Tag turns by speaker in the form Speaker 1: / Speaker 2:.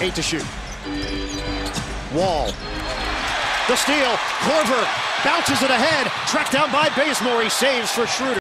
Speaker 1: Eight to shoot. Wall. The steal. Corver bounces it ahead. Tracked down by Bazemore. He saves for Schroeder.